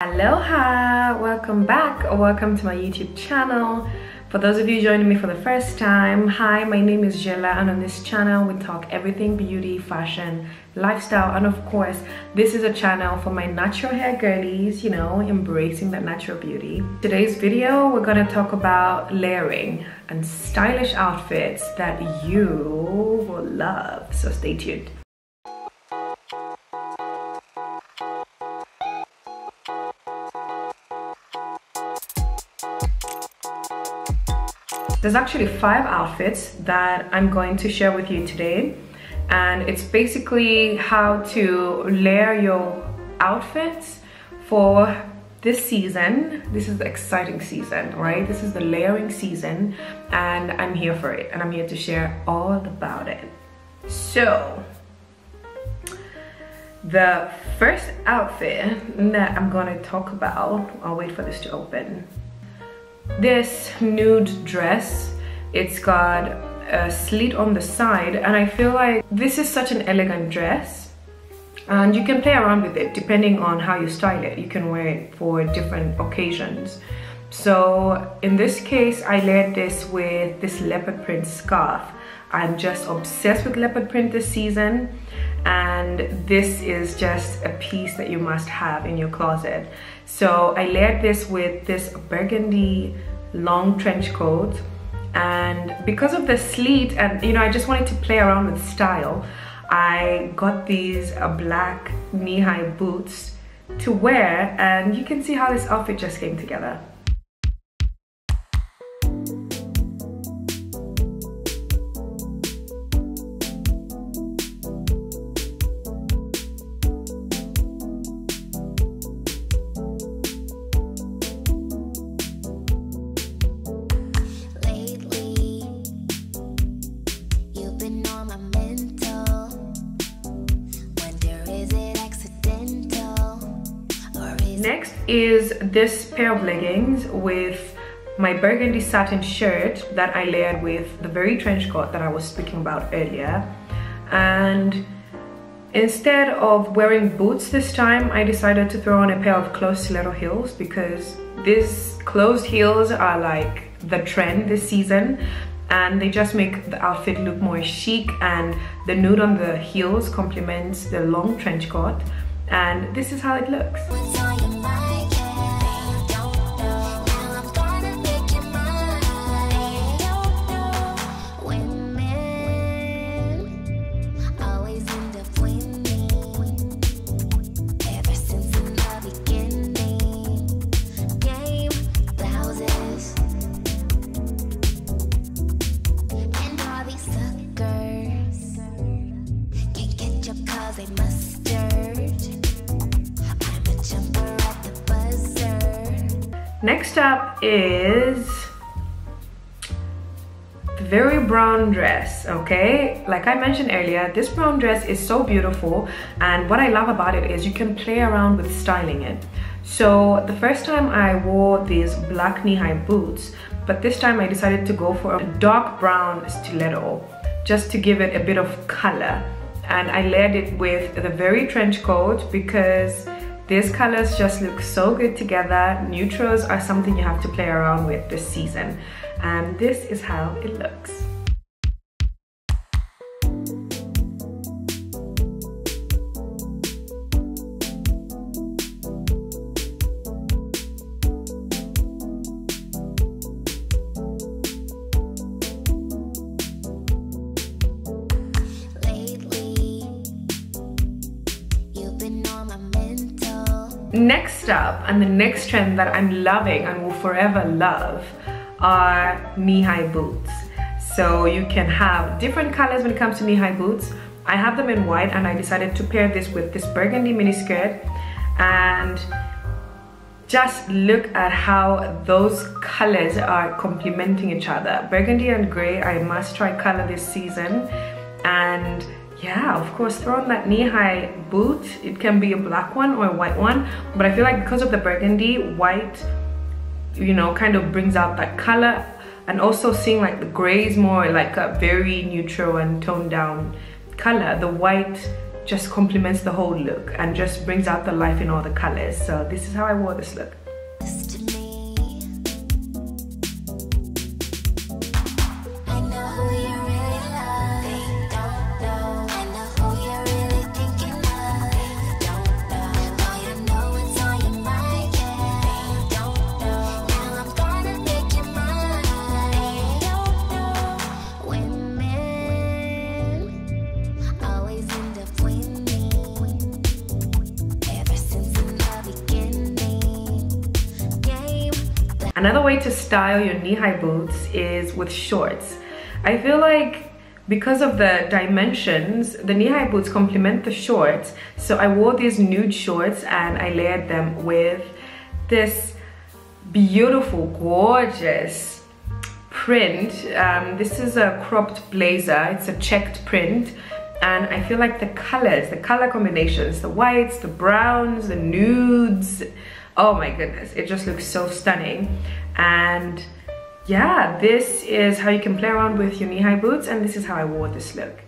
Aloha! Welcome back or welcome to my YouTube channel. For those of you joining me for the first time, hi, my name is Jila and on this channel we talk everything beauty, fashion, lifestyle and of course this is a channel for my natural hair girlies, you know, embracing that natural beauty. Today's video we're gonna talk about layering and stylish outfits that you will love, so stay tuned. There's actually five outfits that I'm going to share with you today. And it's basically how to layer your outfits for this season. This is the exciting season right? This is the layering season. And i'm here for it. And i'm here to share all about it. So the first outfit that i'm going to talk about i'll wait for this to open this nude dress. It's got a slit on the side and I feel like this is such an elegant dress. And you can play around with it depending on how you style it. You can wear it for different occasions. So in this case I layered this with this leopard print scarf. I'm just obsessed with leopard print this season and this is just a piece that you must have in your closet so I layered this with this burgundy long trench coat. And because of the sleet and you know I just wanted to play around with style I got these uh, black knee-high boots to wear. And you can see how this outfit just came together is this pair of leggings with my burgundy satin shirt that I layered with the very trench coat that I was speaking about earlier. And instead of wearing boots this time, I decided to throw on a pair of closed stiletto heels because these closed heels are like the trend this season and they just make the outfit look more chic and the nude on the heels complements the long trench coat and this is how it looks. Next up is the very brown dress, okay? Like I mentioned earlier, this brown dress is so beautiful and what I love about it is you can play around with styling it. So the first time I wore these black knee-high boots, but this time I decided to go for a dark brown stiletto just to give it a bit of color. And I layered it with the very trench coat because these colors just look so good together. Neutrals are something you have to play around with this season. And this is how it looks. Next up, and the next trend that I'm loving and will forever love are knee-high boots. So you can have different colors when it comes to knee-high boots. I have them in white and I decided to pair this with this burgundy miniskirt and just look at how those colors are complementing each other. Burgundy and gray, I must try color this season and yeah of course throw on that knee-high boot it can be a black one or a white one but i feel like because of the burgundy white you know kind of brings out that color and also seeing like the gray is more like a very neutral and toned down color the white just complements the whole look and just brings out the life in all the colors. So this is how I wore this look. Another way to style your knee-high boots is with shorts. I feel like because of the dimensions, the knee-high boots complement the shorts. So I wore these nude shorts and I layered them with this beautiful, gorgeous print. Um, this is a cropped blazer. It's a checked print. And I feel like the colors, the color combinations, the whites, the browns, the nudes, oh my goodness it just looks so stunning. And yeah this is how you can play around with your knee-high boots and this is how I wore this look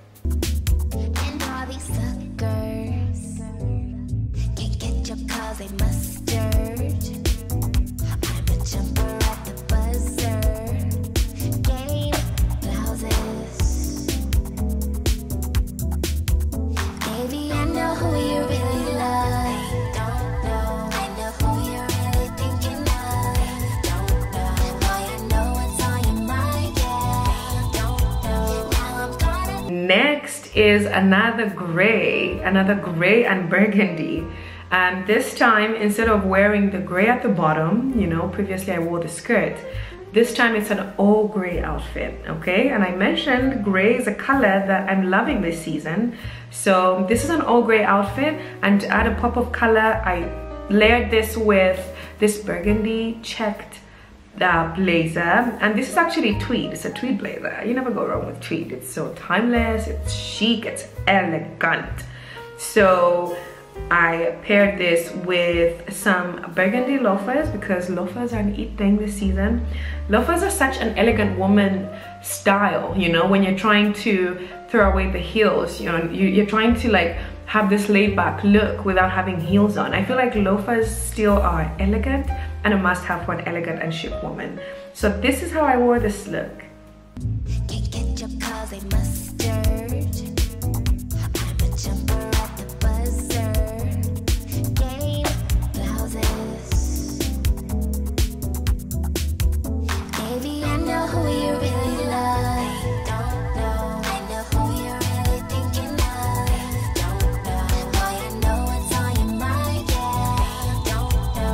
Next is another gray, another gray and burgundy. And this time, instead of wearing the gray at the bottom, you know, previously I wore the skirt, this time it's an all gray outfit, okay? And I mentioned gray is a color that I'm loving this season. So this is an all gray outfit and to add a pop of color, I layered this with this burgundy checked uh, blazer. And this is actually tweed. It's a tweed blazer. You never go wrong with tweed. It's so timeless. It's chic. It's elegant. So I paired this with some burgundy loafers because loafers are an eat thing this season. Loafers are such an elegant woman style, you know, when you're trying to throw away the heels, you know, you, are trying to like have this laid back look without having heels on. I feel like loafers still are elegant and a must have for an elegant and chic woman. So this is how I wore this look.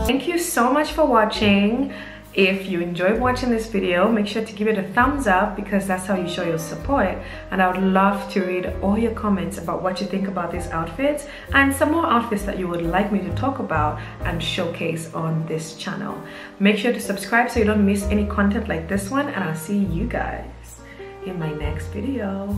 Thank you so much for watching. If you enjoyed watching this video, make sure to give it a thumbs up because that's how you show your support. And I would love to read all your comments about what you think about these outfits and some more outfits that you would like me to talk about and showcase on this channel. Make sure to subscribe so you don't miss any content like this one and I'll see you guys in my next video.